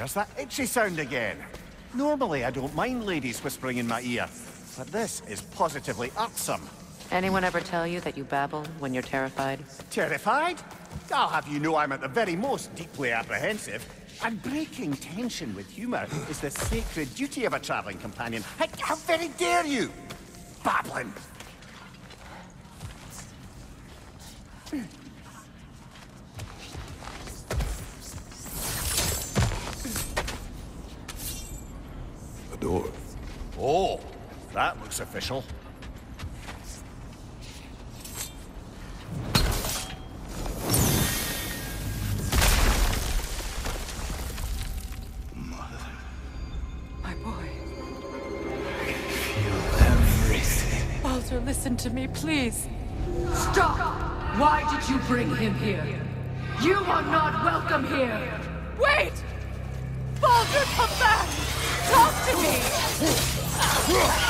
There's that itchy sound again. Normally, I don't mind ladies whispering in my ear, but this is positively irksome. Anyone ever tell you that you babble when you're terrified? Terrified? I'll have you know I'm at the very most deeply apprehensive. And breaking tension with humour is the sacred duty of a travelling companion. How, how very dare you! Babbling! That looks official. My boy. Everything. Baldur, listen to me, please. Stop! Why did you bring him here? You are not welcome here! Wait! Baldur, come back! Talk to me!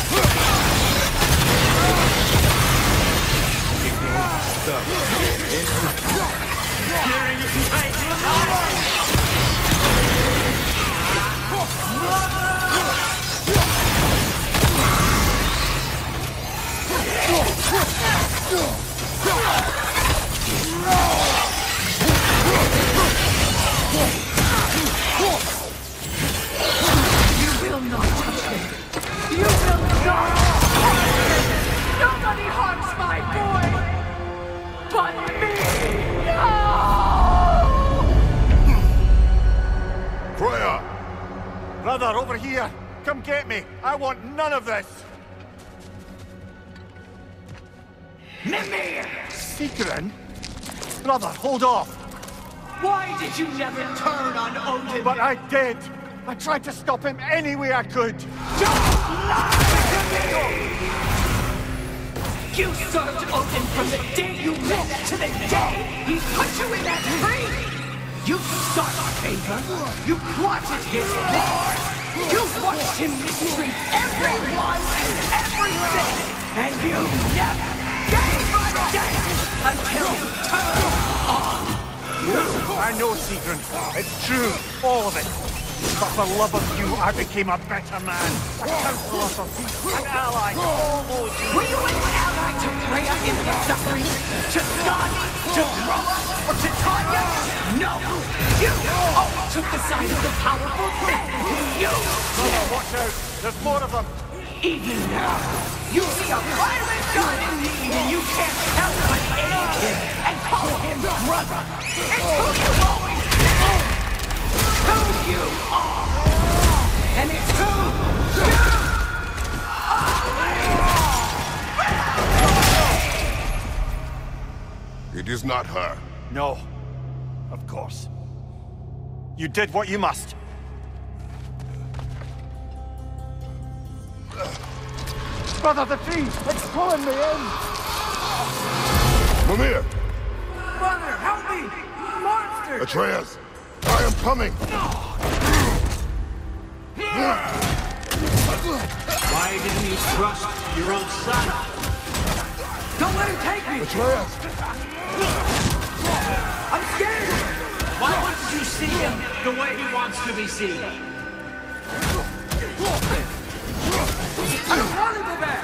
stuff. Hearing you But I did! I tried to stop him any way I could! Just lie to me! You served Odin from the day you met to the day he put you in that tree! You sought our favor, you plotted his war, you watched him mistreat everyone and everything, and you never gave damn until you turned I know, Sigrun. It's true, all of it. But for love of you, I became a better man. A counselor for peace, an ally, almost. Were you an ally to Freya in her suffering? To Skadi? To Roma? Or to Tanya? No! You always took the side of the powerful men! You Brother, watch out. There's more of them. Even now, you see a violent god in need and you can't help but aid him and call him brother! It's who you always been! Who you are! And it's who you It is not her. No. Of course. You did what you must. Brother, the tree! It's pulling me in! Mimir! Brother, help me! Monster! Atreus! I am coming! Why didn't you trust your own son? Don't let him take me! Atreus! I'm scared! Why wouldn't you see him the way he wants to be seen? I don't want to go back!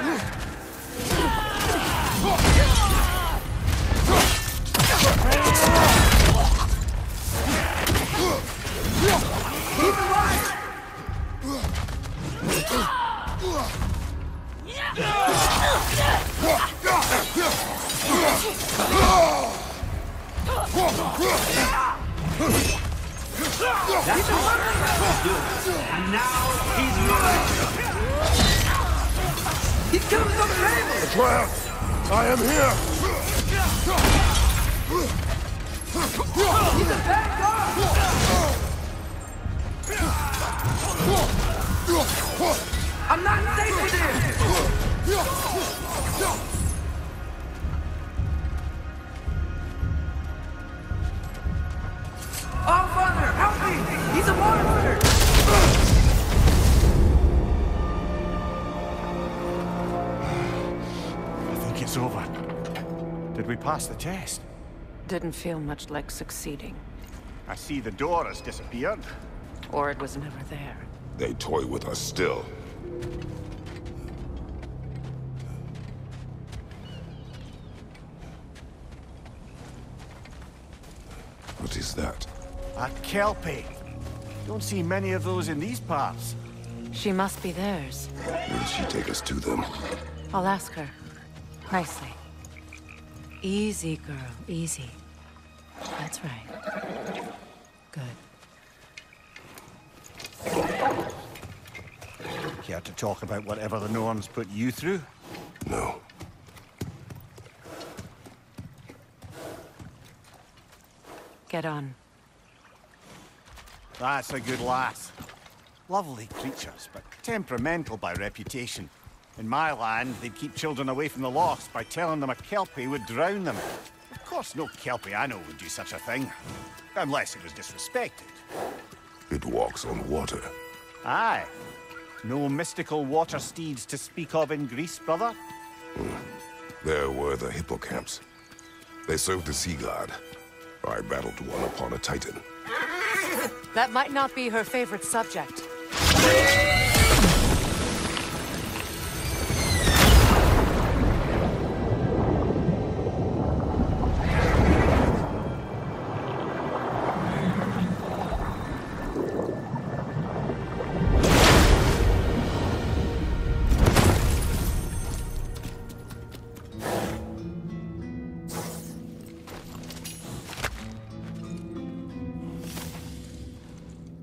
Keep alive! And now he's mine. He's killing some family! Atreus! I am here! He's a bad guy! Did we pass the test? Didn't feel much like succeeding. I see the door has disappeared. Or it was never there. They toy with us still. What is that? A Kelpie. Don't see many of those in these parts. She must be theirs. Will she take us to them? I'll ask her. Nicely. Easy, girl. Easy. That's right. Good. Care to talk about whatever the Norns put you through? No. Get on. That's a good lass. Lovely creatures, but temperamental by reputation. In my land, they'd keep children away from the lost by telling them a Kelpie would drown them. Of course, no Kelpie I know would do such a thing. Unless it was disrespected. It walks on water. Aye. No mystical water steeds to speak of in Greece, brother? Hmm. There were the hippocamps. They served the sea god. I battled one upon a titan. That might not be her favorite subject.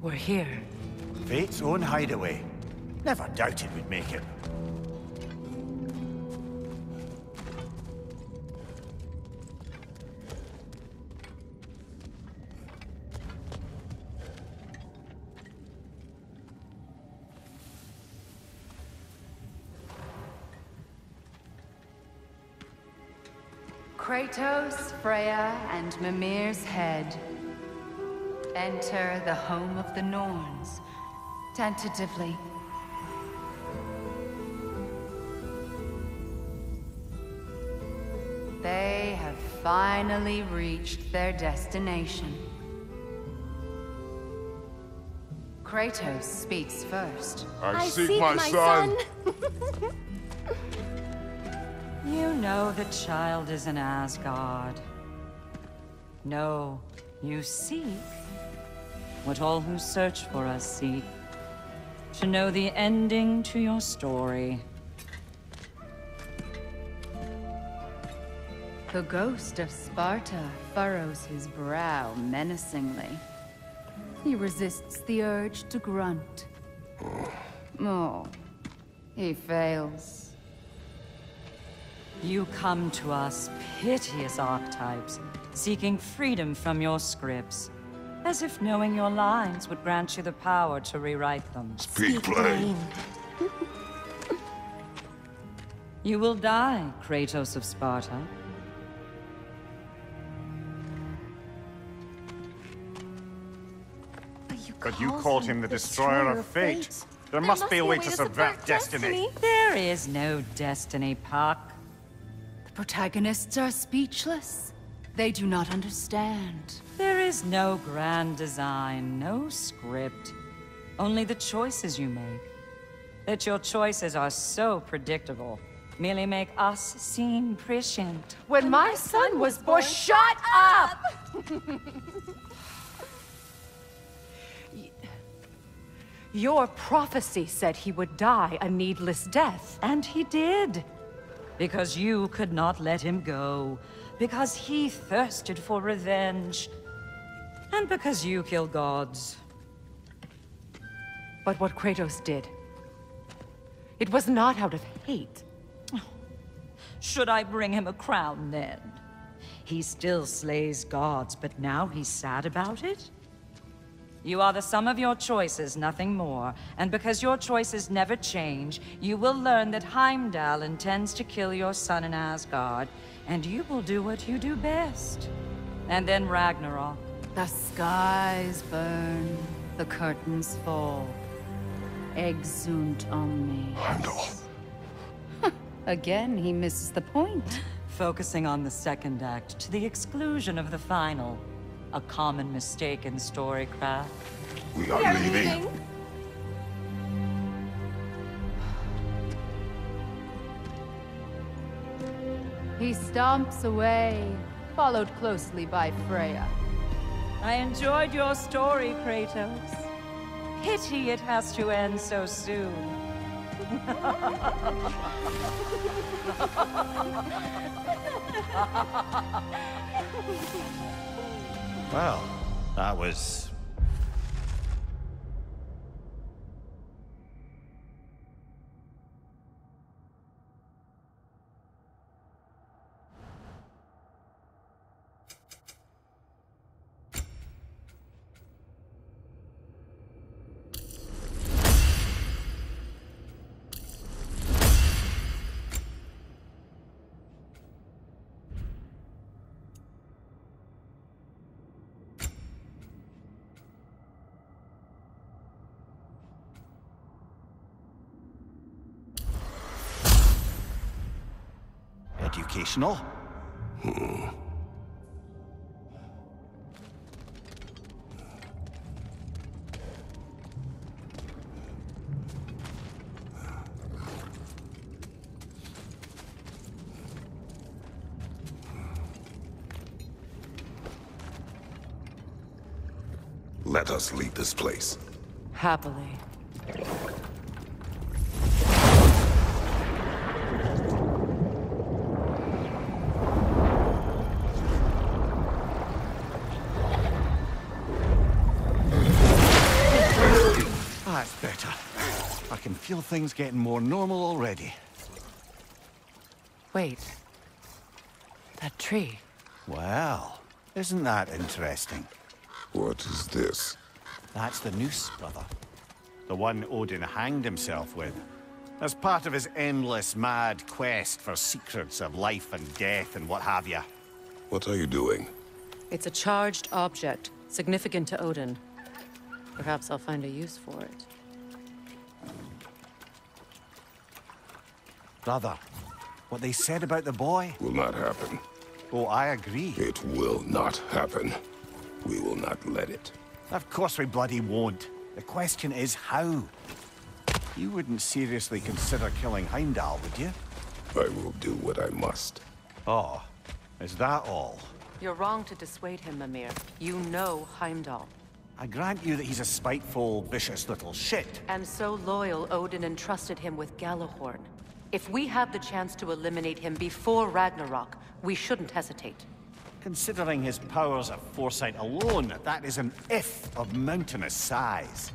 We're here. Fate's own hideaway. Never doubted we'd make it. Kratos, Freya, and Mimir's head. Enter the home of the Norns. Tentatively. They have finally reached their destination. Kratos speaks first. I, seek, my, son. You know the child is in Asgard. No, you seek what all who search for us seek. To know the ending to your story. The ghost of Sparta furrows his brow menacingly. He resists the urge to grunt. Oh, he fails. You come to us, piteous archetypes, seeking freedom from your scripts. As if knowing your lines would grant you the power to rewrite them. Speak plain. You will die, Kratos of Sparta. But you called him the destroyer of fate. There must be a way to subvert destiny. There is no destiny, Puck. The protagonists are speechless. They do not understand. There is no grand design, no script. Only the choices you make. That your choices are so predictable, merely make us seem prescient. When my son was born, shut up! Your prophecy said he would die a needless death. And he did. Because you could not let him go. Because he thirsted for revenge. And because you kill gods. But what Kratos did, it was not out of hate. Should I bring him a crown then? He still slays gods, but now he's sad about it? You are the sum of your choices, nothing more. And because your choices never change, you will learn that Heimdall intends to kill your son in Asgard, and you will do what you do best. And then Ragnarok. The skies burn, the curtains fall. Exeunt omnes. Heimdall. Again, he misses the point. Focusing on the second act to the exclusion of the final. A common mistake in storycraft. We are leaving. He stomps away, followed closely by Freya. I enjoyed your story, Kratos. Pity it has to end so soon. Well, that was... Educational? Let us leave this place. Happily. Things getting more normal already. Wait. That tree. Well, isn't that interesting? What is this? That's the noose, brother. The one Odin hanged himself with. As part of his endless, mad quest for secrets of life and death and what have you. What are you doing? It's a charged object, significant to Odin. Perhaps I'll find a use for it. Brother, what they said about the boy? Will not happen. Oh, I agree. It will not happen. We will not let it. Of course we bloody won't. The question is how. You wouldn't seriously consider killing Heimdall, would you? I will do what I must. Oh, is that all? You're wrong to dissuade him, Mimir. You know Heimdall. I grant you that he's a spiteful, vicious little shit. And so loyal, Odin entrusted him with Gjallarhorn. If we have the chance to eliminate him before Ragnarok, we shouldn't hesitate. Considering his powers of foresight alone, that is an if of mountainous size.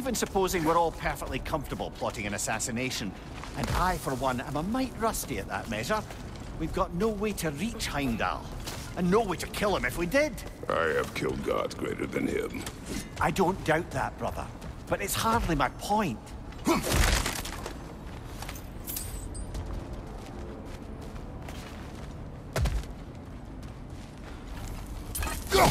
even supposing we're all perfectly comfortable plotting an assassination, and I, for one, am a mite rusty at that measure, we've got no way to reach Heimdall. And no way to kill him if we did. I have killed gods greater than him. I don't doubt that, brother. But it's hardly my point. Go!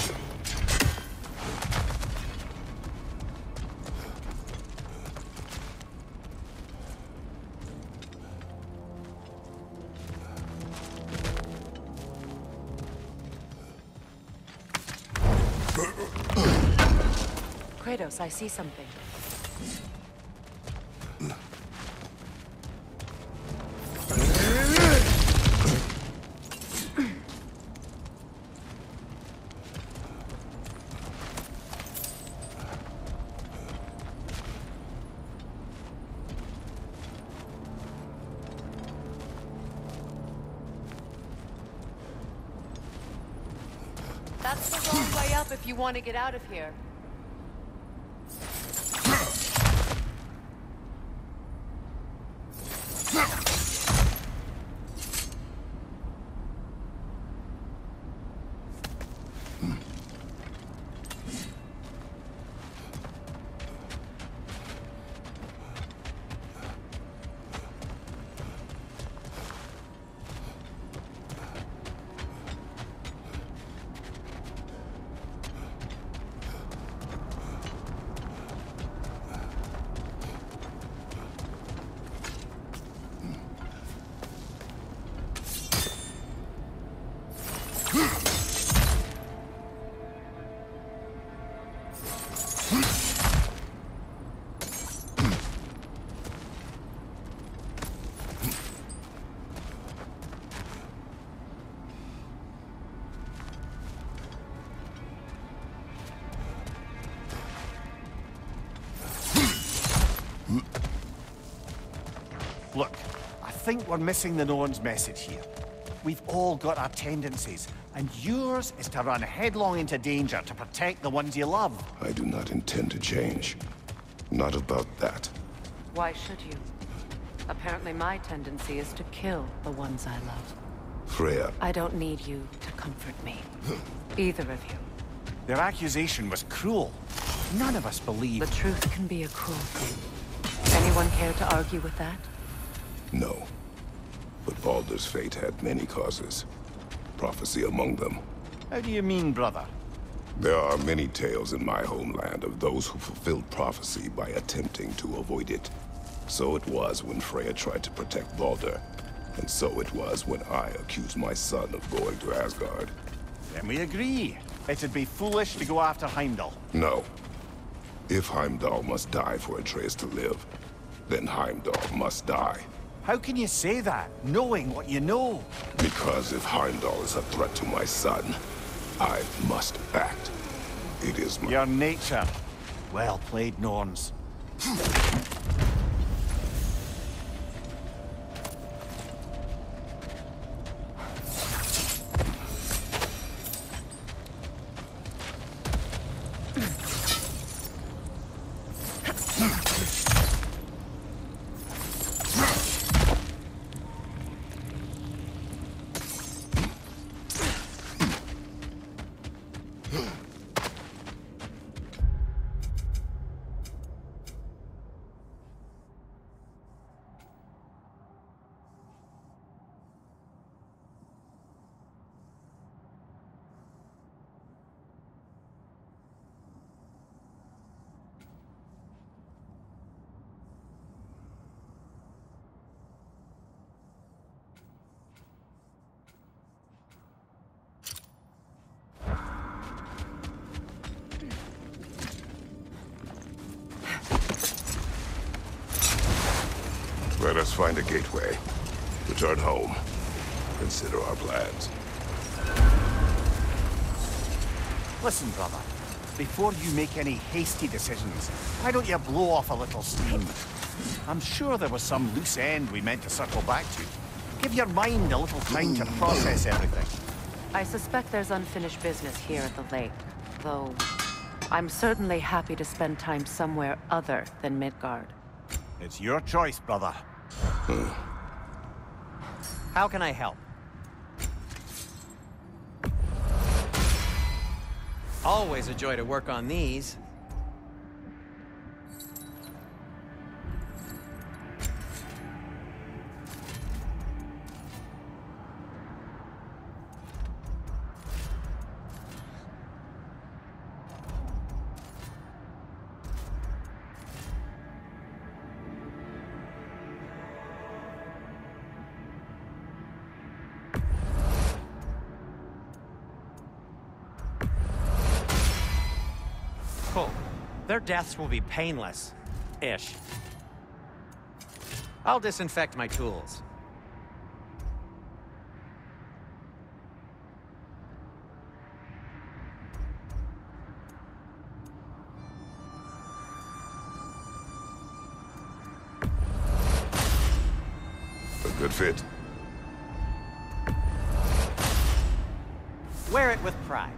Kratos, I see something. That's the wrong way up if you want to get out of here. Think we're missing the Norn's message here. We've all got our tendencies, and yours is to run headlong into danger to protect the ones you love. I do not intend to change. Not about that. Why should you? Apparently my tendency is to kill the ones I love. Freya, I don't need you to comfort me. Either of you. Their accusation was cruel. None of us believe. The truth can be a cruel thing. Anyone care to argue with that? no. But Baldur's fate had many causes. Prophecy among them. How do you mean, brother? There are many tales in my homeland of those who fulfilled prophecy by attempting to avoid it. So it was when Freya tried to protect Baldur. And so it was when I accused my son of going to Asgard. Then we agree. It'd be foolish to go after Heimdall. No. If Heimdall must die for Atreus to live, then Heimdall must die. How can you say that, knowing what you know? Because if Heimdall is a threat to my son, I must act. It is my... Your nature. Well played, Norns. Us find a gateway. Return home. Consider our plans. Listen, brother. Before you make any hasty decisions, why don't you blow off a little steam? I'm sure there was some loose end we meant to circle back to. Give your mind a little time to process everything. I suspect there's unfinished business here at the lake, though I'm certainly happy to spend time somewhere other than Midgard. It's your choice, brother. How can I help? Always a joy to work on these. Deaths will be painless. Ish. I'll disinfect my tools. A good fit. Wear it with pride.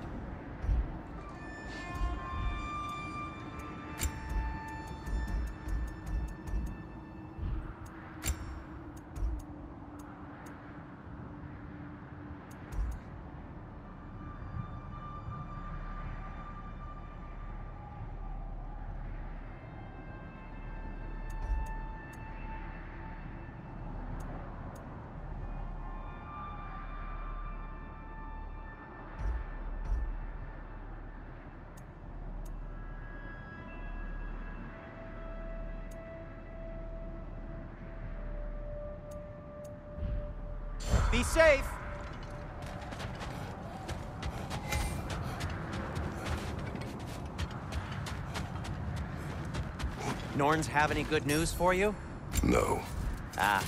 Norns have any good news for you? No. Ah,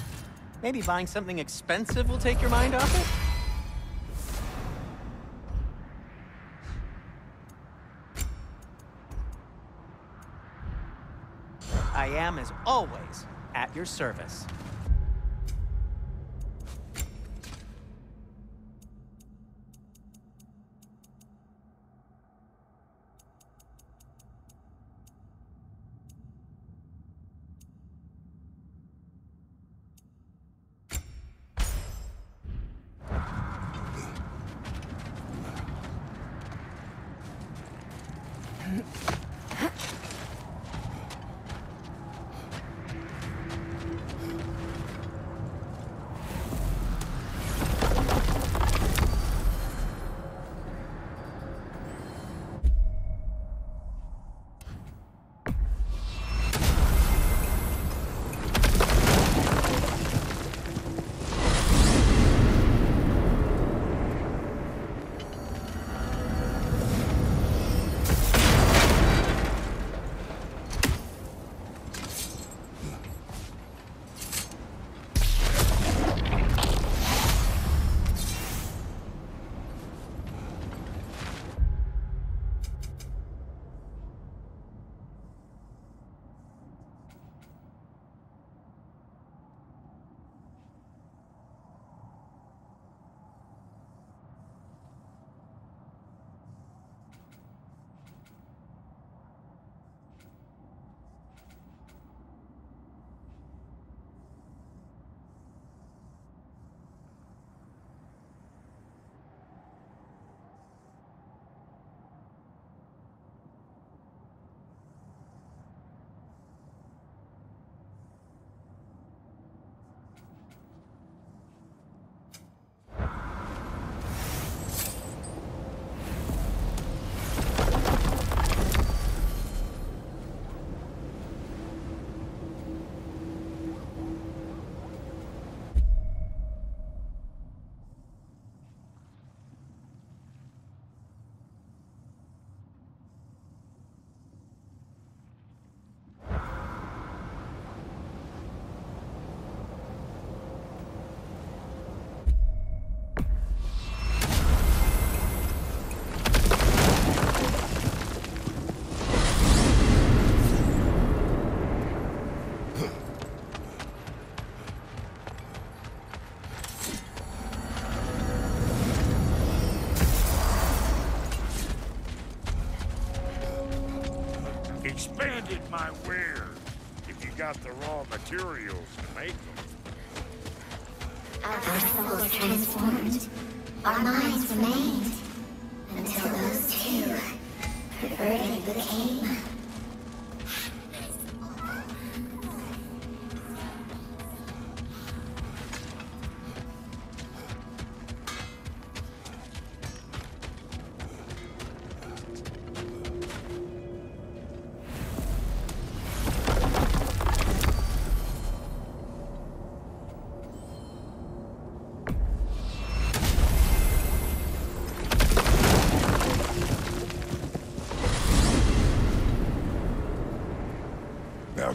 maybe buying something expensive will take your mind off it? I am, as always, at your service. My wares, if you got the raw materials to make them. Our souls transformed. Our minds remained.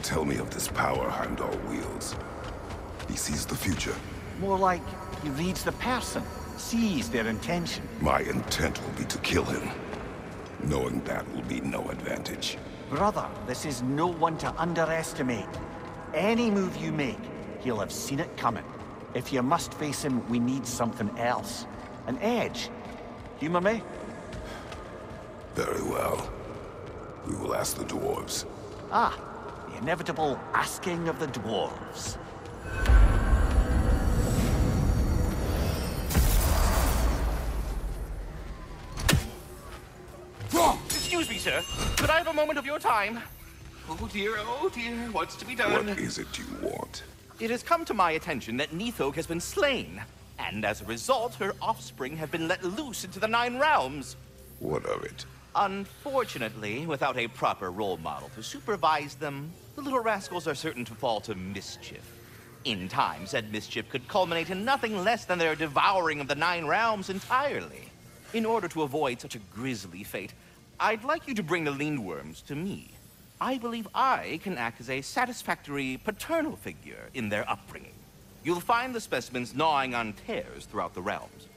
Tell me of this power Heimdall wields. He sees the future. More like he reads the person, sees their intention. My intent will be to kill him. Knowing that will be no advantage. Brother, this is no one to underestimate. Any move you make, he'll have seen it coming. If you must face him, we need something else. An edge. Humor me? Very well. We will ask the dwarves. Ah, inevitable asking of the dwarves. Excuse me, sir. Could I have a moment of your time? Oh dear, oh dear, what's to be done? What is it you want? It has come to my attention that Nidhogg has been slain, and as a result, her offspring have been let loose into the Nine Realms. What of it? Unfortunately, without a proper role model to supervise them, the little rascals are certain to fall to mischief. In time, said mischief could culminate in nothing less than their devouring of the Nine Realms entirely. In order to avoid such a grisly fate, I'd like you to bring the Lindworms to me. I believe I can act as a satisfactory paternal figure in their upbringing. You'll find the specimens gnawing on tears throughout the realms.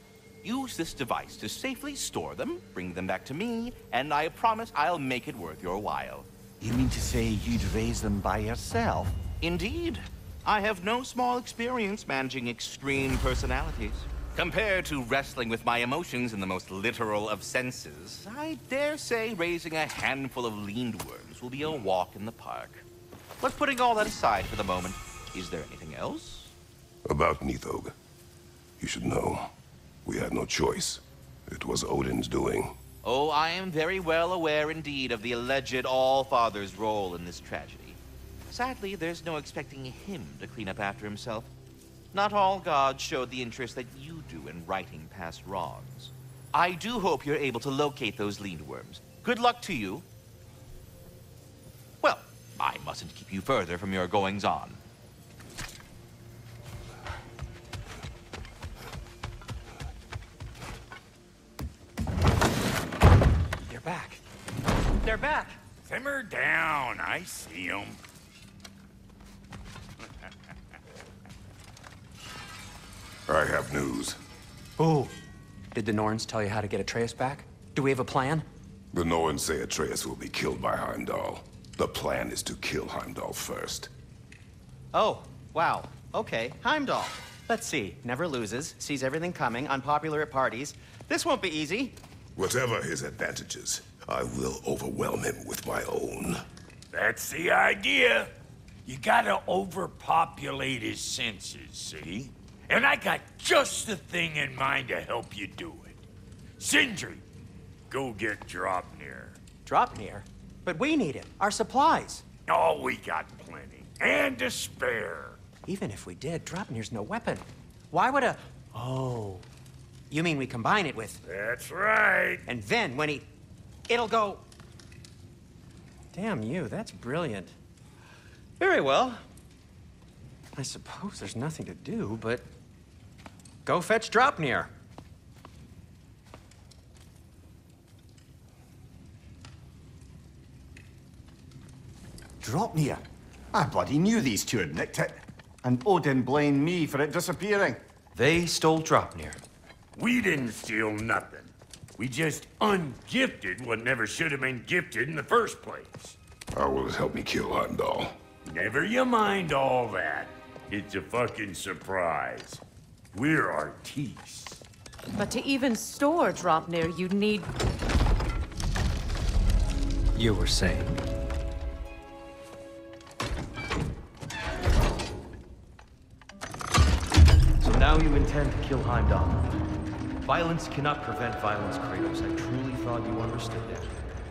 Use this device to safely store them, bring them back to me, and I promise I'll make it worth your while. You mean to say you'd raise them by yourself? Indeed. I have no small experience managing extreme personalities. Compared to wrestling with my emotions in the most literal of senses, I dare say raising a handful of lindworms will be a walk in the park. But putting all that aside for the moment, is there anything else? About Nidhogg. You should know. We had no choice. It was Odin's doing. Oh, I am very well aware indeed of the alleged All-Father's role in this tragedy. Sadly, there's no expecting him to clean up after himself. Not all gods showed the interest that you do in righting past wrongs. I do hope you're able to locate those lindworms. Good luck to you. Well, I mustn't keep you further from your goings-on. Back. They're back. Simmer down. I see them. I have news. Oh. Did the Norns tell you how to get Atreus back? Do we have a plan? The Norns say Atreus will be killed by Heimdall. The plan is to kill Heimdall first. Oh, wow. Okay, Heimdall. Let's see. Never loses, sees everything coming, unpopular at parties. This won't be easy. Whatever his advantages, I will overwhelm him with my own. That's the idea. You gotta overpopulate his senses, see? And I got just the thing in mind to help you do it. Sindri, go get Draupnir. Draupnir? But we need it. Our supplies. Oh, we got plenty. And to spare. Even if we did, Draupnir's no weapon. Why would a... Oh. You mean we combine it with... That's right. And then when he... It'll go... Damn you, that's brilliant. Very well. I suppose there's nothing to do, but... Go fetch Draupnir. Draupnir? I bloody knew these two had nicked it. And Odin blamed me for it disappearing. They stole Draupnir. We didn't steal nothing. We just ungifted what never should have been gifted in the first place. How will it help me kill Heimdall? Never you mind all that. It's a fucking surprise. We're artistes. But to even store Draupnir, you'd need... You were saying? So now you intend to kill Heimdall. Violence cannot prevent violence, Kratos. I truly thought you understood that.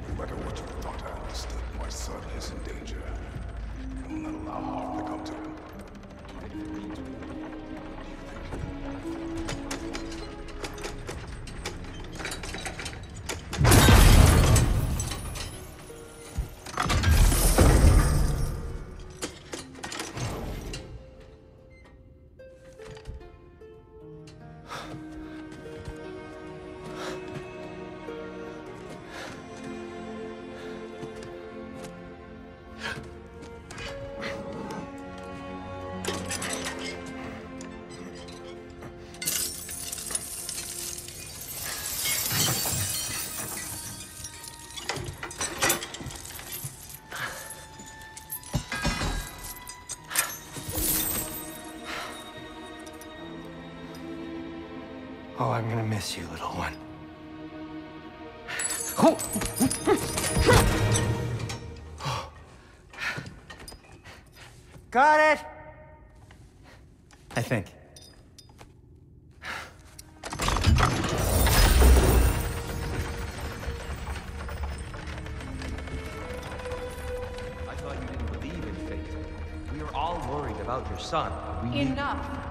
No matter what you thought I understood, my son is in danger. I will not allow harm to come to him. I'm gonna miss you, little one. Got it! I think. I thought you didn't believe in fate. We were all worried about your son. We knew- Enough!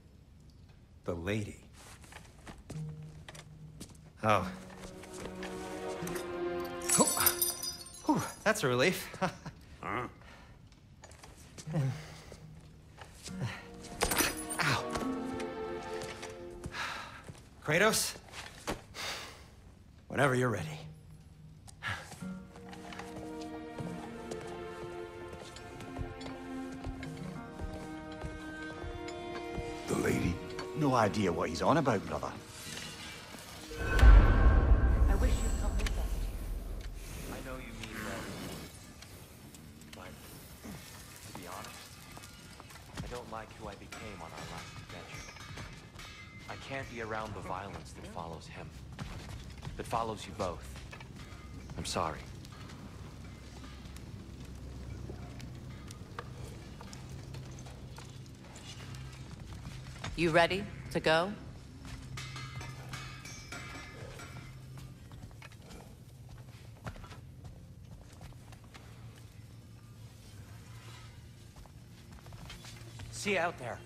the lady. Oh. Whew. Whew, that's a relief. Huh? Ow. Kratos? Whenever you're ready. The lady? No idea what he's on about, brother. I wish you'd come with us. I know you mean well. But, to be honest, I don't like who I became on our last adventure. I can't be around the violence that follows him. That follows you both. I'm sorry. You ready to go? See you out there.